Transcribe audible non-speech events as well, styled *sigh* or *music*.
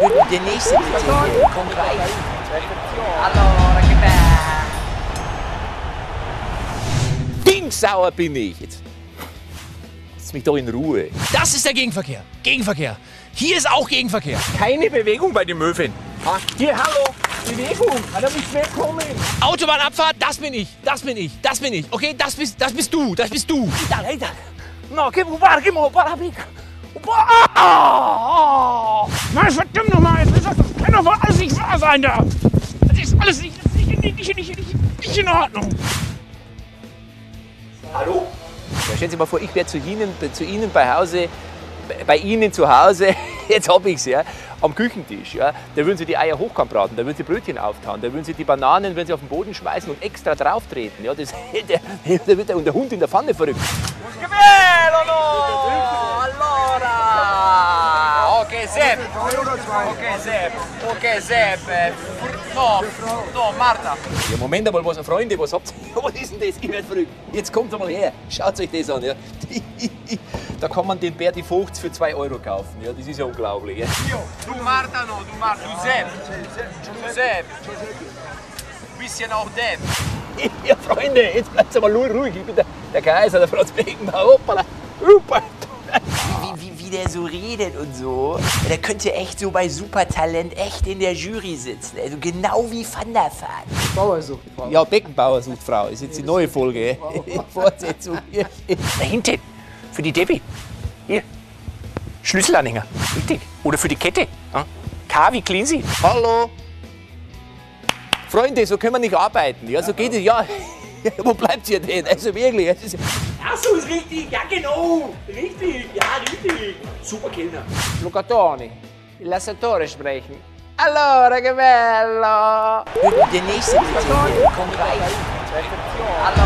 Der nächste bitte. Komm rein. Allora, che Stinksauer bin ich. Jetzt Lass mich doch in Ruhe. Das ist der Gegenverkehr. Gegenverkehr. Hier ist auch Gegenverkehr. Keine Bewegung bei den Möwen. Ah, hier, hallo. Bewegung. Hat er mich wegkommen? Autobahnabfahrt, das bin ich. Das bin ich. Das bin ich. Okay, das bist, das bist du. Das bist du. No, che guarda che mo para mica. Mann, verdammt nochmal, das kann doch wohl alles nicht wahr sein da. Das ist alles nicht, das ist nicht, nicht, nicht, nicht, nicht, in Ordnung. Hallo? Ja, stellen Sie mal vor, ich wäre zu Ihnen, zu Ihnen bei Hause, bei Ihnen zu Hause, *laughs* jetzt hab ich's ja, am Küchentisch. Ja, da würden Sie die Eier hochkant braten, da würden Sie Brötchen auftauen, da würden Sie die Bananen würden Sie auf den Boden schmeißen und extra drauf treten. Ja, das, *laughs* der, wird der, und der Hund in der Pfanne verrückt. Che bello, no! Sepp! Ok, Sepp! Ok, Sepp! No, no, Marta! Ja, Moment einmal, was, Freunde, was habt ihr? *laughs* Was ist denn das? Ich werde verrückt. Jetzt kommt mal her, schaut euch das an. Ja. *laughs* Da kann man den Berti Vogts für 2 Euro kaufen. Ja, das ist ja unglaublich. Ja. Du Marta, no, du Marta, du Sepp! Du Sepp! Bisschen auch Depp! *laughs* Ja, Freunde, jetzt bleibt mal ruhig. Ich bin der, der Kaiser, der Franz Beckenbauer. Hoppala. Hoppala. Wie, der so redet und so. Der könnte echt so bei Supertalent echt in der Jury sitzen. Also genau wie Van der Vaart. Ja, Beckenbauer sucht Frau. Ist jetzt die neue Folge. *laughs* Fortsetzung. Da hinten. Für die Debbie. Hier. Schlüsselanhänger. Richtig. Oder für die Kette. Ja. K wie Cleansy. Hallo. Freunde, so können wir nicht arbeiten. Ja, so geht es. Ja, *laughs* wo bleibt ihr denn? Also wirklich. Ist richtig. Ja, genau. Richtig. Ja, richtig. Super Kellner. Lucatoni, il lassatore sprechen. Allora, che bello! Der nächste bitte. Komm rein. Allora,